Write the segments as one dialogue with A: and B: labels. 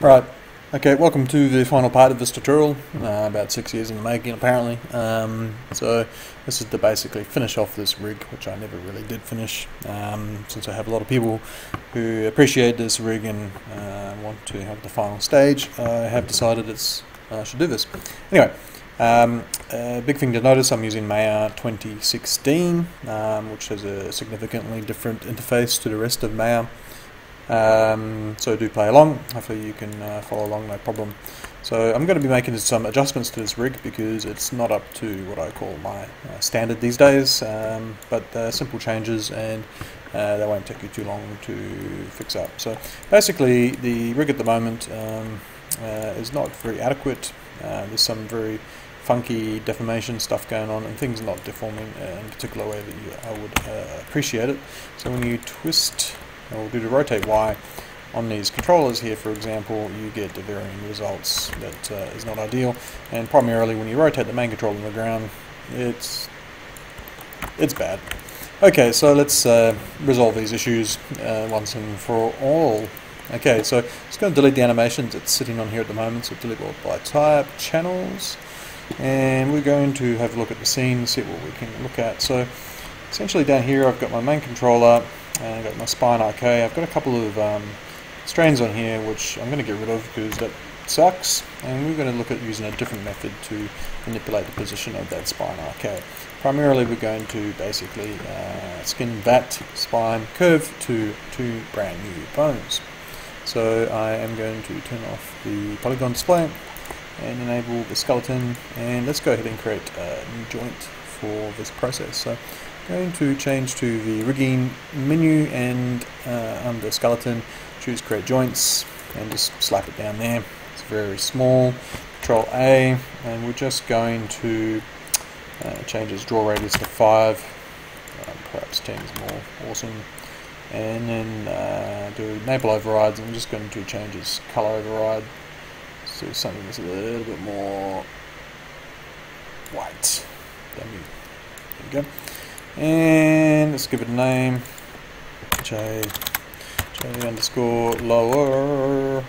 A: Right, okay, welcome to the final part of this tutorial, uh, about six years in the making apparently. Um, so this is to basically finish off this rig, which I never really did finish, um, since I have a lot of people who appreciate this rig and uh, want to have the final stage, I have decided it's I should do this. Anyway, um, a big thing to notice, I'm using Maya 2016, um, which has a significantly different interface to the rest of Maya. Um, so do play along, hopefully you can uh, follow along no problem. So I'm going to be making some adjustments to this rig because it's not up to what I call my uh, standard these days, um, but uh, simple changes and uh, they won't take you too long to fix up. So basically the rig at the moment um, uh, is not very adequate, uh, there's some very funky deformation stuff going on and things not deforming in a particular way that you, I would appreciate it. So when you twist we'll do rotate Y on these controllers here for example you get varying results that uh, is not ideal. And primarily when you rotate the main controller on the ground it's it's bad. Okay so let's uh, resolve these issues uh, once and for all. Okay so it's going to delete the animations it's sitting on here at the moment so delete all by type channels. And we're going to have a look at the scene see what we can look at. So essentially down here I've got my main controller and I've got my spine IK. I've got a couple of um, strains on here which I'm going to get rid of because that sucks and we're going to look at using a different method to manipulate the position of that spine IK. Primarily we're going to basically uh, skin that spine curve to two brand new bones. So I am going to turn off the polygon display and enable the skeleton and let's go ahead and create a new joint for this process. So going to change to the rigging menu and uh, under skeleton choose create joints and just slap it down there. It's very small. Control A and we're just going to uh, change its draw radius to 5 um, perhaps 10 is more awesome. And then uh, do enable overrides and I'm just going to change its color override. So something that's a little bit more white. There we go and let's give it a name. J J underscore lower.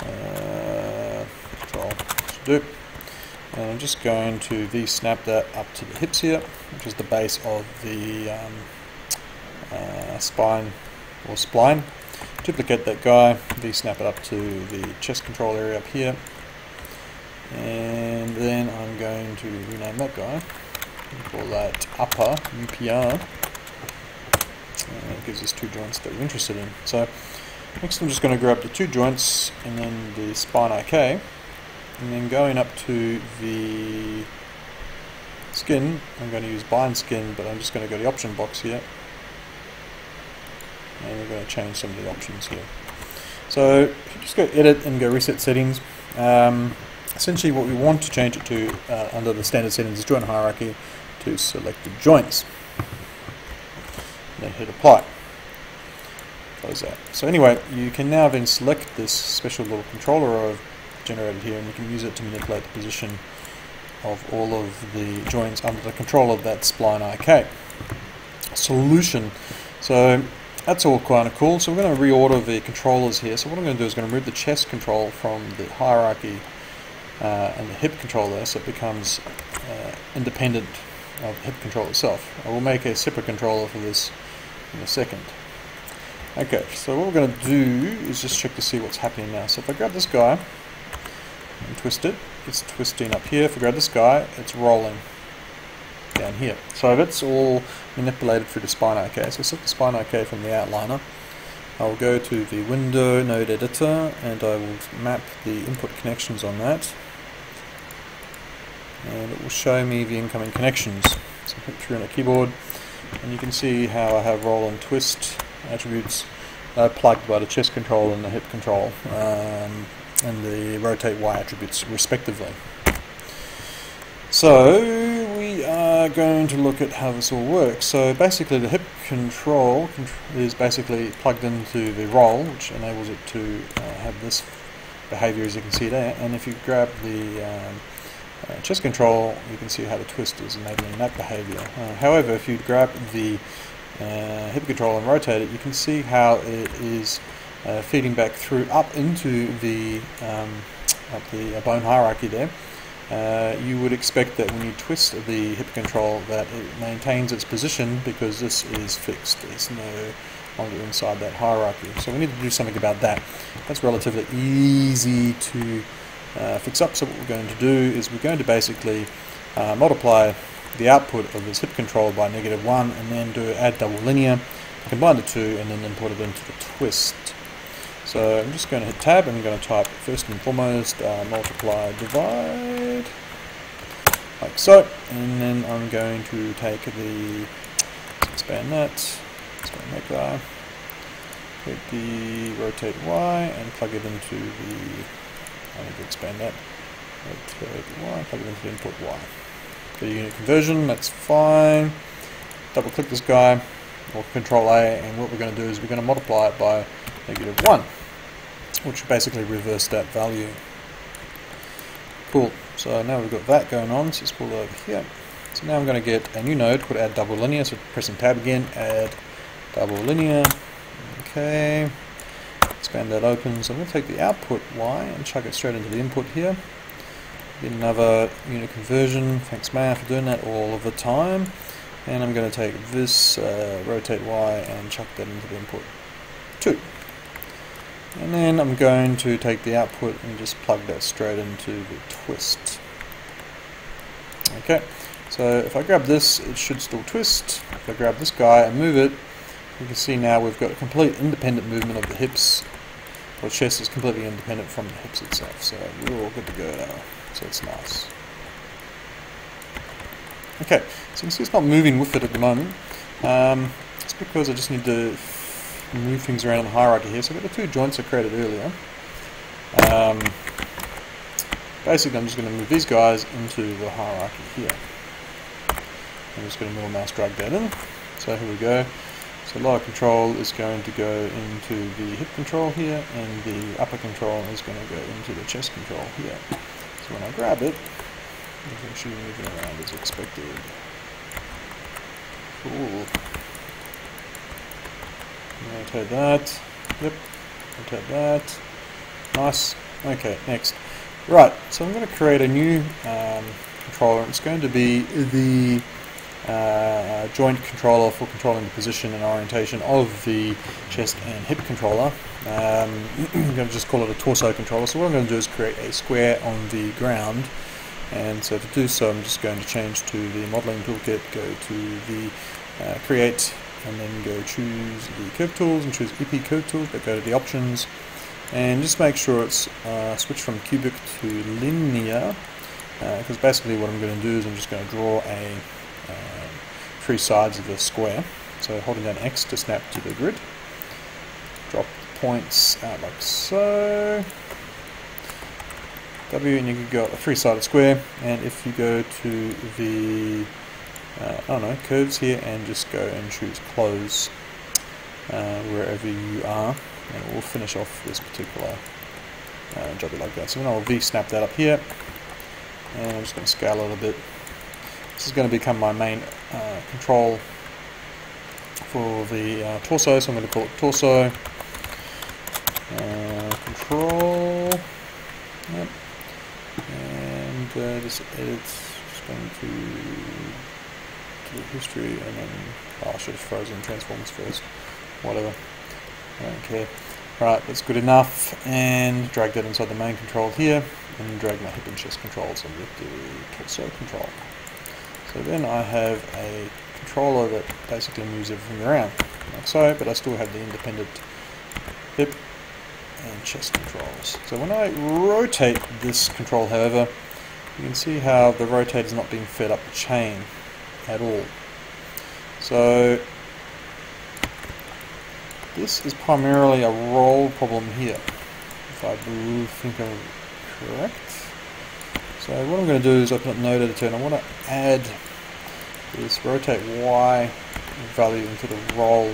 A: Uh, control do. And I'm just going to v-snap that up to the hips here which is the base of the um, uh, spine or spline. Duplicate that guy v-snap it up to the chest control area up here. And then I'm going to rename that guy call that upper UPR. Uh, it gives us two joints that we're interested in. So next I'm just going to grab the two joints and then the spine IK and then going up to the skin, I'm going to use bind skin but I'm just going to go to the option box here and we're going to change some of the options here. So just go edit and go reset settings. Um, essentially what we want to change it to uh, under the standard settings is joint hierarchy to select the joints. Then hit apply. Close that. So anyway, you can now then select this special little controller I've generated here and you can use it to manipulate the position of all of the joints under the control of that spline IK. Solution. So that's all kind of cool. So we're going to reorder the controllers here. So what I'm going to do is going to remove the chest control from the hierarchy uh, and the hip controller so it becomes uh, independent of the hip control itself. I will make a separate controller for this in a second. Okay, so what we're going to do is just check to see what's happening now. So if I grab this guy and twist it, it's twisting up here. If I grab this guy, it's rolling down here. So that's all manipulated through the spine IK. So select the spine IK from the outliner. I'll go to the window node editor and I will map the input connections on that and it will show me the incoming connections. So I through on the keyboard and you can see how I have roll and twist attributes uh, plugged by the chest control and the hip control um, and the rotate Y attributes respectively. So we are going to look at how this all works. So basically the hip control is basically plugged into the roll which enables it to uh, have this behavior as you can see there and if you grab the um, uh, chest control, you can see how the twist is enabling that behavior. Uh, however, if you grab the uh, hip control and rotate it, you can see how it is uh, feeding back through up into the um, up the uh, bone hierarchy there, uh, you would expect that when you twist the hip control that it maintains its position because this is fixed. There's no longer inside that hierarchy. So we need to do something about that. That's relatively easy to uh, fix up. So what we're going to do is we're going to basically uh, multiply the output of this hip control by negative 1 and then do add double linear, combine the two and then import it into the twist. So I'm just going to hit tab and I'm going to type first and foremost uh, multiply divide like so and then I'm going to take the expand that expand that guy take the rotate Y and plug it into the I need to expand that. Rotate Y plug it into input Y. The unit conversion that's fine. Double click this guy or control A and what we're going to do is we're going to multiply it by negative 1 which basically reverse that value. Cool, so now we've got that going on, so let's pull over here. So now I'm going to get a new node called add double linear, so pressing tab again, add double linear, okay, expand that open, so I'm going to take the output Y and chuck it straight into the input here. Get another unit conversion, thanks man for doing that all of the time. And I'm going to take this uh, rotate Y and chuck that into the input 2. And then I'm going to take the output and just plug that straight into the twist. Okay, so if I grab this, it should still twist. If I grab this guy and move it, you can see now we've got a complete independent movement of the hips. The chest is completely independent from the hips itself, so we're all good to go now. So it's nice. Okay, so you can see it's not moving with it at the moment. Um, it's because I just need to move things around in the hierarchy here. So I've got the two joints I created earlier. Um, basically, I'm just going to move these guys into the hierarchy here. I'm just going to normal mouse drag that in. So here we go. So lower control is going to go into the hip control here, and the upper control is going to go into the chest control here. So when I grab it, it's actually moving around as expected. Cool. Rotate that. Yep. Rotate that. Nice. Okay, next. Right, so I'm going to create a new um, controller. It's going to be the uh, joint controller for controlling the position and orientation of the chest and hip controller. Um, I'm going to just call it a torso controller. So what I'm going to do is create a square on the ground. And so to do so, I'm just going to change to the modeling toolkit, go to the uh, create and then go choose the curve tools and choose EP curve tools but go to the options and just make sure it's uh, switched from cubic to linear because uh, basically what I'm going to do is I'm just going to draw a three sides of the square. So holding down X to snap to the grid. Drop the points out like so. W and you can go a three-sided square. And if you go to the uh, I don't know, curves here and just go and choose close uh, wherever you are and we'll finish off this particular uh, job like that. So then I'll V-snap that up here. And I'm just going to scale a little bit. This is going to become my main uh, control for the uh, torso, so I'm going to call it torso uh, control. Yep. And uh, this it's just going to the history, and then oh, I should have frozen transforms first. Whatever. I don't care. Right, that's good enough. And drag that inside the main control here, and drag my hip and chest controls and the torso control. So then I have a controller that basically moves everything around, like so, but I still have the independent hip and chest controls. So when I rotate this control, however, you can see how the rotate is not being fed up the chain at all. So this is primarily a roll problem here, if I think I'm correct. So what I'm going to do is open up node editor and I want to add this rotate Y value into the roll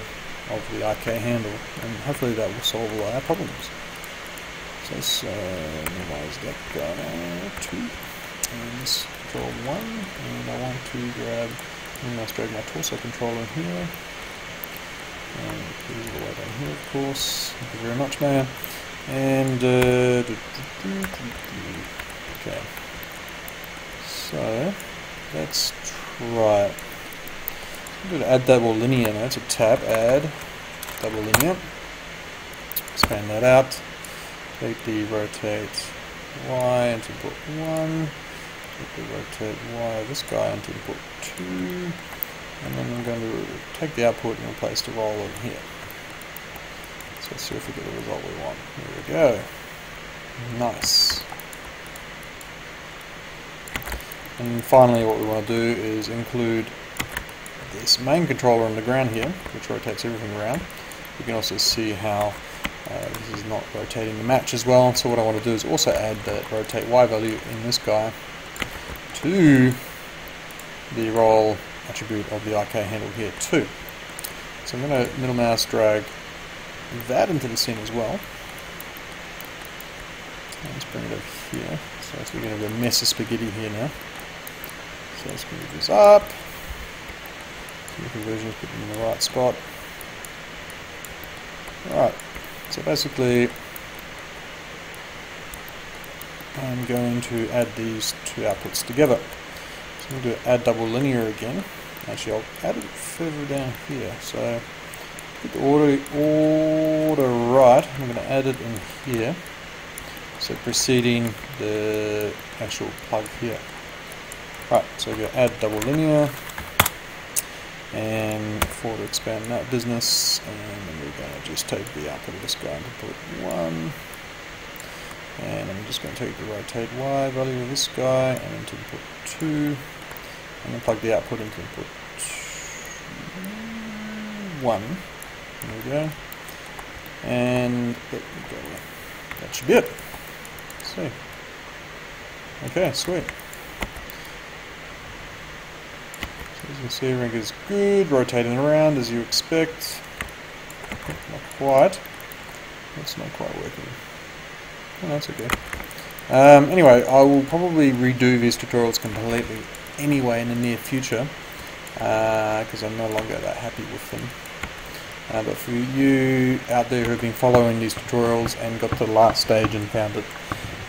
A: of the IK handle and hopefully that will solve all our problems. So let's uh, that guy to and control 1 and I want to grab, going to drag my torso controller in here And these all the way down here, of course. Thank you very much, Maya. And, uh, do, do, do, okay. So, let's try it. I'm going to add double linear now. It's a tab, add double linear. Expand that out. Take the rotate Y into input 1. Take the rotate Y this guy into input 2. And then I'm going to take the output and replace the roll in here. So let's see if we get the result we want. Here we go. Nice. And finally what we want to do is include this main controller on the ground here, which rotates everything around. You can also see how uh, this is not rotating the match as well. So what I want to do is also add the rotate Y value in this guy to the roll attribute of the IK handle here too. So I'm going to middle mouse drag that into the scene as well. Let's bring it over here. So it's going to be a mess of spaghetti here now. So let's move this up. Some conversions, put them in the right spot. Alright, so basically I'm going to add these two outputs together. So I'm going to add double linear again. Actually, I'll add it further down here. So get the order, order right. I'm going to add it in here. So preceding the actual plug here. Right, so we're going to add double linear. And for to expand that business. And we're going to just take the output of this guy and put 1 and I'm just going to take the rotate Y value of this guy and into input 2 and then plug the output into input 1 there we go. And there we go. That should be it. See. Okay sweet See, ring is good, rotating around as you expect. Not quite. That's not quite working. Oh, that's okay. Um, anyway, I will probably redo these tutorials completely anyway in the near future because uh, I'm no longer that happy with them. Uh, but for you out there who have been following these tutorials and got to the last stage and found that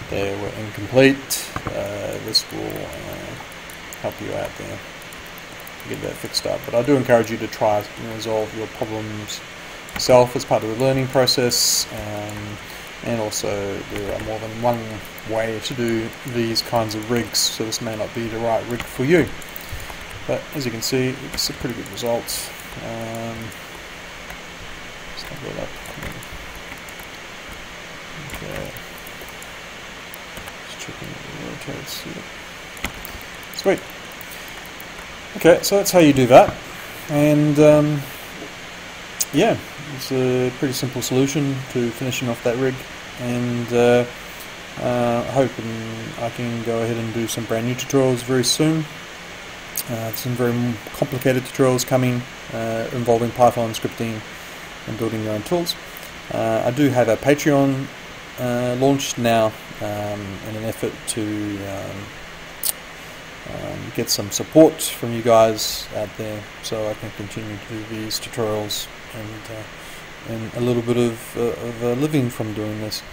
A: they were incomplete, uh, this will uh, help you out there get that fixed up. But I do encourage you to try and resolve your problems yourself as part of the learning process. Um, and also there are more than one way to do these kinds of rigs, so this may not be the right rig for you. But as you can see, it's a pretty good result. Um, that up. Okay. Just checking the rotates. Sweet. Okay, so that's how you do that. And um, yeah, it's a pretty simple solution to finishing off that rig. And uh, uh, hoping I can go ahead and do some brand new tutorials very soon. Uh, some very complicated tutorials coming uh, involving Python scripting and building your own tools. Uh, I do have a Patreon uh, launched now um, in an effort to um, um, get some support from you guys out there so I can continue to do these tutorials and, uh, and a little bit of, uh, of a living from doing this.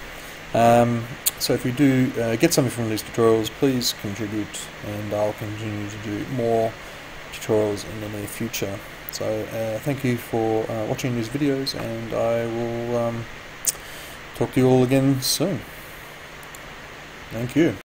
A: Um, so if you do uh, get something from these tutorials, please contribute and I'll continue to do more tutorials in the near future. So uh, thank you for uh, watching these videos and I will um, talk to you all again soon. Thank you.